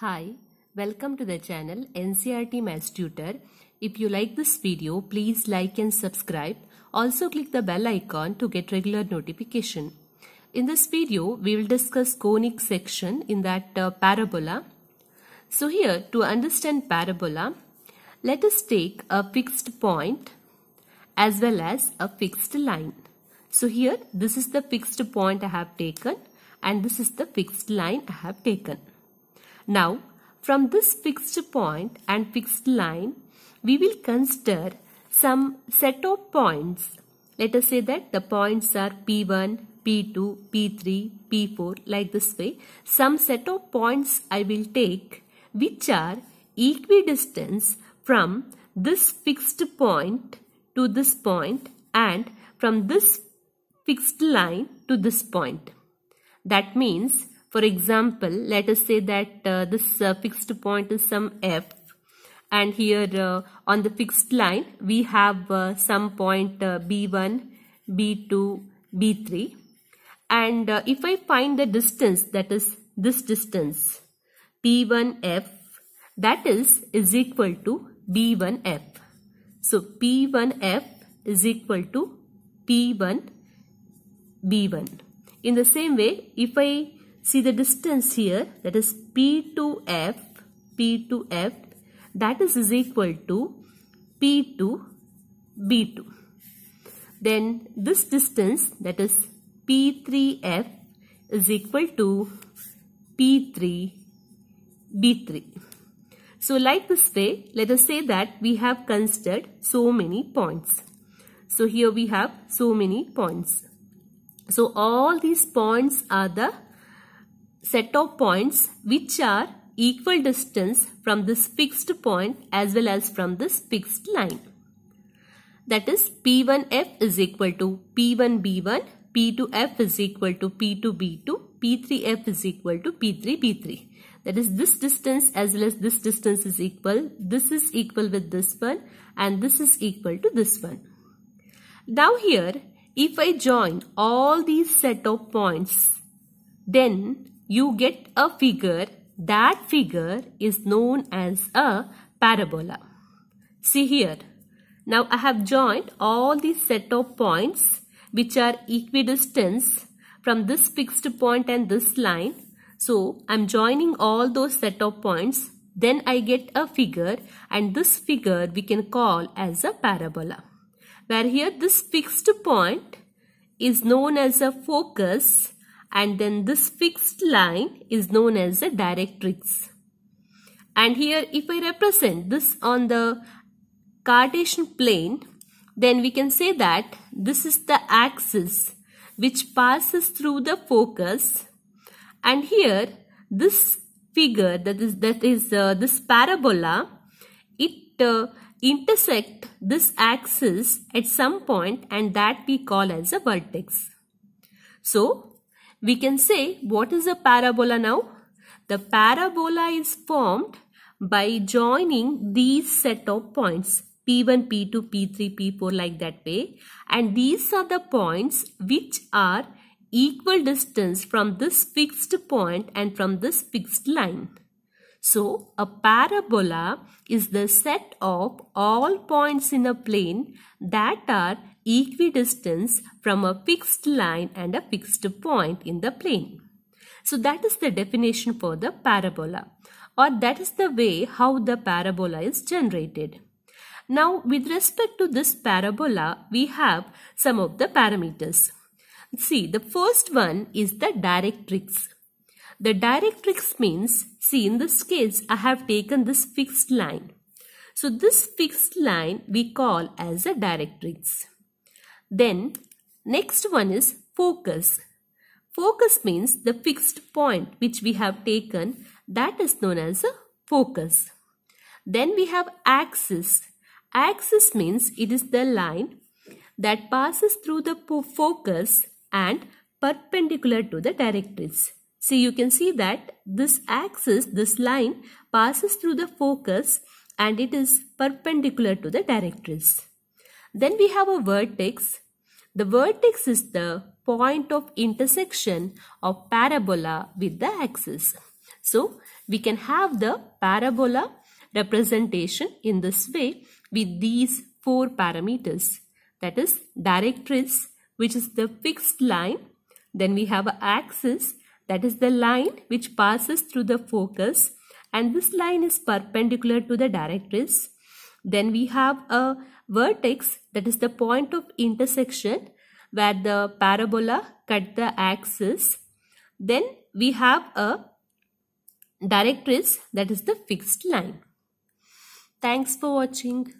Hi, welcome to the channel NCERT Maths Tutor. If you like this video, please like and subscribe. Also click the bell icon to get regular notification. In this video, we will discuss conic section in that uh, parabola. So here, to understand parabola, let us take a fixed point as well as a fixed line. So here, this is the fixed point I have taken and this is the fixed line I have taken. Now, from this fixed point and fixed line, we will consider some set of points. Let us say that the points are P1, P2, P3, P4 like this way. Some set of points I will take which are equidistant from this fixed point to this point and from this fixed line to this point. That means, for example, let us say that uh, this uh, fixed point is some f and here uh, on the fixed line we have uh, some point uh, b1, b2, b3 and uh, if I find the distance that is this distance p1f that is is equal to b1f. So p1f is equal to p1 b1. In the same way, if I see the distance here, that is P2F, P2F, that is, is equal to P2, B2. Then this distance, that is P3F, is equal to P3, B3. So like this way, let us say that we have considered so many points. So here we have so many points. So all these points are the set of points which are equal distance from this fixed point as well as from this fixed line. That is P1F is equal to P1B1, P2F is equal to P2B2, P3F is equal to P3B3. That is this distance as well as this distance is equal. This is equal with this one and this is equal to this one. Now here if I join all these set of points, then you get a figure. That figure is known as a parabola. See here. Now I have joined all these set of points which are equidistant from this fixed point and this line. So I'm joining all those set of points. Then I get a figure and this figure we can call as a parabola where here this fixed point is known as a focus and then this fixed line is known as a directrix. And here if I represent this on the Cartesian plane, then we can say that this is the axis which passes through the focus and here this figure that is that is uh, this parabola it uh, intersect this axis at some point and that we call as a vertex. So, we can say what is a parabola now? The parabola is formed by joining these set of points P1, P2, P3, P4 like that way and these are the points which are equal distance from this fixed point and from this fixed line. So, a parabola is the set of all points in a plane that are equidistant from a fixed line and a fixed point in the plane. So, that is the definition for the parabola or that is the way how the parabola is generated. Now, with respect to this parabola, we have some of the parameters. See, the first one is the directrix. The directrix means, see in this case, I have taken this fixed line. So this fixed line we call as a directrix. Then next one is focus. Focus means the fixed point which we have taken that is known as a focus. Then we have axis. Axis means it is the line that passes through the focus and perpendicular to the directrix. See, you can see that this axis, this line passes through the focus and it is perpendicular to the directrix. Then we have a vertex. The vertex is the point of intersection of parabola with the axis. So we can have the parabola representation in this way with these four parameters. That is directrix which is the fixed line. Then we have an axis that is the line which passes through the focus and this line is perpendicular to the directrix. Then we have a vertex that is the point of intersection where the parabola cut the axis. Then we have a directrix that is the fixed line. Thanks for watching.